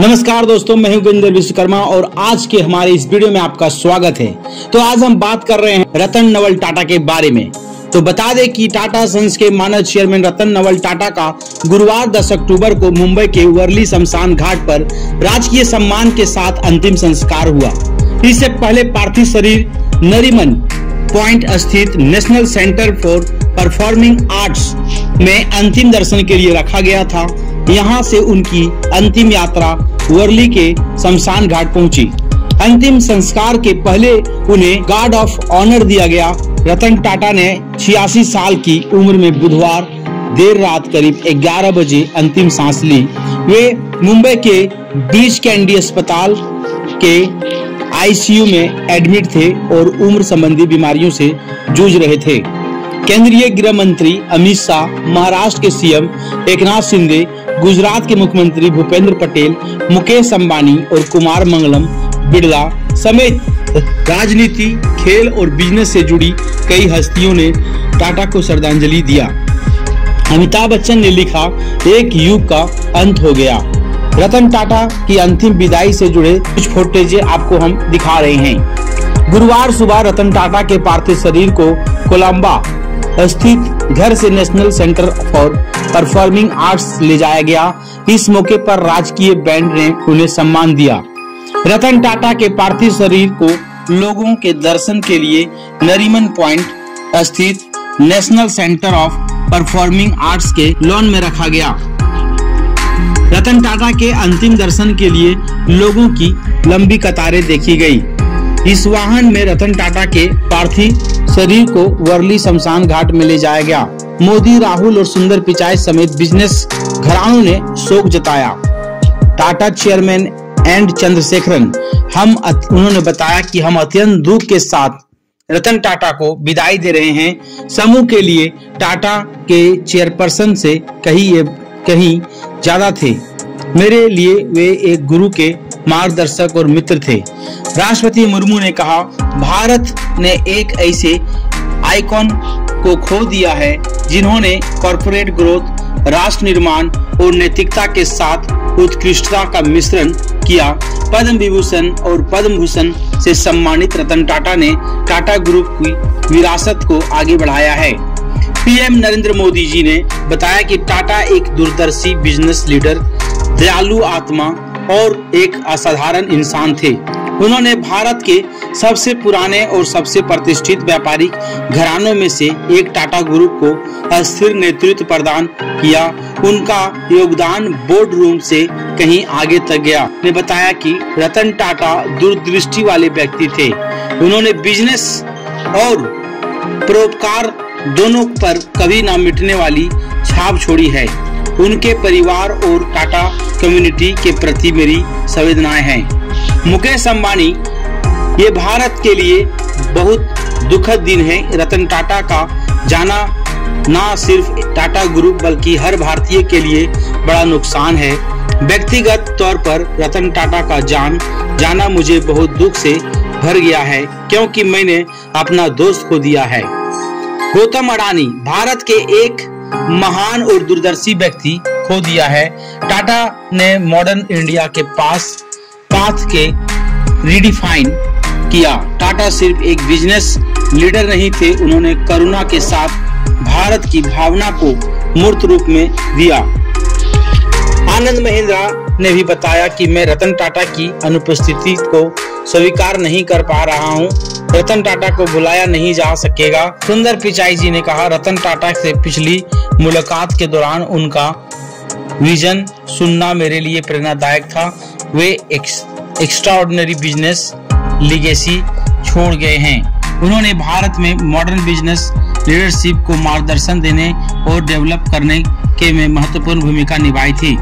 नमस्कार दोस्तों, मैं हूँ गजेंद्र विश्वकर्मा और आज के हमारे इस वीडियो में आपका स्वागत है। तो आज हम बात कर रहे हैं रतन नवल टाटा के बारे में। तो बता दें कि टाटा सन्स के मानद चेयरमैन रतन नवल टाटा का गुरुवार 10 अक्टूबर को मुंबई के वर्ली शमशान घाट पर राजकीय सम्मान के साथ अंतिम संस्कार हुआ। इससे पहले पार्थिव शरीर नरीमन पॉइंट स्थित national centre for performing arts में अंतिम दर्शन के लिए रखा गया था। यहाँ से उनकी अंतिम यात्रा वर्ली के शमशान घाट पहुँची। अंतिम संस्कार के पहले उन्हें गार्ड ऑफ़ ऑनर दिया गया। रतन टाटा ने छियासी साल की उम्र में बुधवार, देर रात करीब 11 बजे अंतिम सांस ली। वे मुंबई के ब्रिज कैंडी अस्पताल के आईसीयू में एडमिट थे और उम्र संबंधी बीमारियों से जूझ रहे थे। केंद्रीय गृह मंत्री अमित शाह, महाराष्ट्र के सीएम एकनाथ शिंदे, गुजरात के मुख्यमंत्री भूपेंद्र पटेल, मुकेश अंबानी और कुमार मंगलम, बिड़ला समेत राजनीति, खेल और बिज़नेस से जुड़ी कई हस्तियों ने टाटा को श्रद्धांजलि दिया। अमिताभ बच्चन ने लिखा, एक युग का अंत हो गया। रतन टाटा की अंतिम विदाई से जुड़े कुछ फोटेज आपको हम दिखा रहे हैं। गुरुवार सुबह रतन टाटा के पार्थिव शरीर को कोलंबा स्थित घर से national centre for performing arts ले जाया गया। इस मौके पर राजकीय बैंड ने उन्हें सम्मान दिया। रतन टाटा के पार्थिव शरीर को लोगों के दर्शन के लिए नरीमन पॉइंट स्थित national centre of performing arts के लॉन में रखा गया। रतन टाटा के अंतिम दर्शन के लिए लोगों की लंबी कतारें देखी गई। इस वाहन में रतन टाटा के पार्थिव शरीर को वर्ली शमशान घाट में ले जाया गया। मोदी, राहुल और सुंदर पिचाई समेत बिज़नेस घरानों ने शोक जताया। टाटा चेयरमैन एंड चंद्रशेखरन, हम उन्होंने बताया कि हम अत्यंत दुख के साथ रतन टाटा को विदाई दे रहे हैं। समूह के लिए टाटा के चेयरपर्सन से कहीं ये, कहीं ज़्यादा थे। मेरे लिए वे एक गुरु के मार्गदर्शक और मित्र थे। राष्ट्रपति मुर्मू ने कहा, भारत ने एक ऐसे आइकॉन को खो दिया है, जिन्होंने कॉरपोरेट ग्रोथ, राष्ट्र निर्माण और नैतिकता के साथ उत्कृष्टता का मिश्रण किया। पद्म विभूषण और पद्म भूषण से सम्मानित रतन टाटा ने टाटा ग्रुप की विरासत को आगे बढ़ाया है। पीएम नरेंद्र मोदी जी ने बताया कि टाटा एक दूरदर्शी बिज़नेस लीडर, दयालु आत्मा और एक असाधारण इंसान थे। उन्होंने भारत के सबसे पुराने और सबसे प्रतिष्ठित व्यापारिक घरानों में से एक टाटा ग्रुप को अस्थिर नेतृत्व प्रदान किया। उनका योगदान बोर्ड रूम से कहीं आगे तक गया। ने बताया कि रतन टाटा दूरदृष्टि वाले व्यक्ति थे। उन्होंने बिज़नेस और परोपकार दोनों पर कभी ना मिटने वाली छाप छोड़ी है। उनके परिवार और टाटा कम्युनिटी के प्रति मेरी संवेदनाएँ हैं। मुकेश अंबानी, ये भारत के लिए बहुत दुखद दिन है। रतन टाटा का जाना ना सिर्फ़ टाटा ग्रुप, बल्कि हर भारतीय के लिए बड़ा नुकसान है। व्यक्तिगत तौर पर रतन टाटा का जान, जाना मुझे बहुत दुख से भर गया है, क्योंकि मैंने अपना दोस्त को दिया है। गौतम अडानी, भारत के एक महान और दूरदर्शी व्यक्ति खो दिया है। टाटा ने मॉडर्न इंडिया के पास पाथ के रिडिफाइन किया। टाटा सिर्फ़ एक बिज़नेस लीडर नहीं थे, उन्होंने करुणा के साथ भारत की भावना को मूर्त रूप में दिया। आनंद महिंद्रा ने भी बताया कि मैं रतन टाटा की अनुपस्थिति को स्वीकार नहीं कर पा रहा हूँ। रतन टाटा को बुलाया नहीं जा सकेगा। सुंदर पिचाई जी ने कहा, रतन टाटा से पिछली मुलाकात के दौरान उनका विजन सुनना मेरे लिए प्रेरणादायक था। वे एक्स्ट्रा बिज़नेस लिगेसी छोड़ गए हैं। उन्होंने भारत में मॉडर्न बिज़नेस लीडरशिप को मार्गदर्शन देने और डेवलप करने के में महत्वपूर्ण भूमिका निभाई थी।